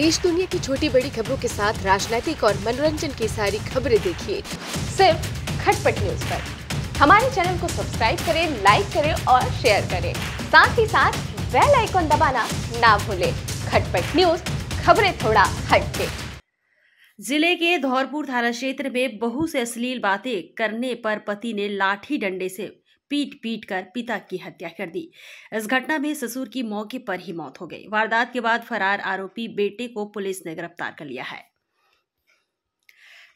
देश दुनिया की छोटी बड़ी खबरों के साथ राजनीतिक और मनोरंजन की सारी खबरें देखिए। सिर्फ़ खटपट न्यूज़ पर। हमारे चैनल को सब्सक्राइब करें, लाइक करें और शेयर करें। साथ ही साथ बेल आइकॉन दबाना ना भूलें। खटपट न्यूज़, खबरें थोड़ा हटके। ज़िले के धौरपुर थाना क्षेत्र में बहू से अश्लील बातें करने पर पति ने लाठी डंडे से पीट पीट कर पिता की हत्या कर दी। इस घटना में ससुर की मौके पर ही मौत हो गई। वारदात के बाद फरार आरोपी बेटे को पुलिस ने गिरफ़्तार कर लिया है।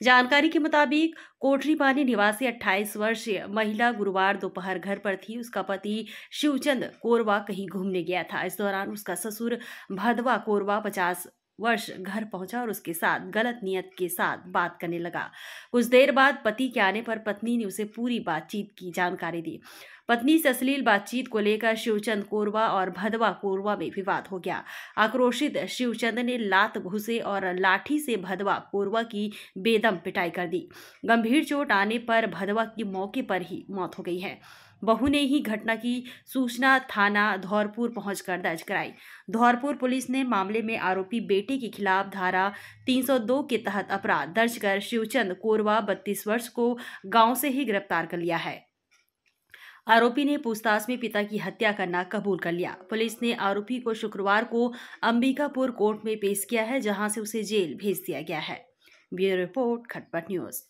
जानकारी के मुताबिक कोठरी पानी निवासी 28 वर्षीय महिला गुरुवार दोपहर घर पर थी। उसका पति शिवचंद कोरवा कहीं घूमने गया था। इस दौरान उसका ससुर भदवा कोरवा 50 वर्ष घर पहुँचा और उसके साथ, गलत नियत के साथ बात करने लगा। कुछ देर बाद पति के आने पर पत्नी ने उसे पूरी बातचीत की जानकारी दी। पत्नी से अश्लील बातचीत को लेकर शिवचंद कोरवा और भदवा कोरवा में विवाद हो गया। आक्रोशित शिवचंद ने लात घुसे और लाठी से भदवा कोरवा की बेदम पिटाई कर दी। गंभीर चोट आने पर भदवा की मौके पर ही मौत हो गई है। बहू ने ही घटना की सूचना थाना धौरपुर पहुंचकर दर्ज कराई। धौरपुर पुलिस ने मामले में आरोपी बेटे के खिलाफ धारा 302 के तहत अपराध दर्ज कर शिवचंद कोरवा 32 वर्ष को गाँव से ही गिरफ़्तार कर लिया है। आरोपी ने पूछताछ में पिता की हत्या करना कबूल कर लिया। पुलिस ने आरोपी को शुक्रवार को अंबिकापुर कोर्ट में पेश किया है, जहाँ से उसे जेल भेज दिया गया है। Bureau report, Khatpat news.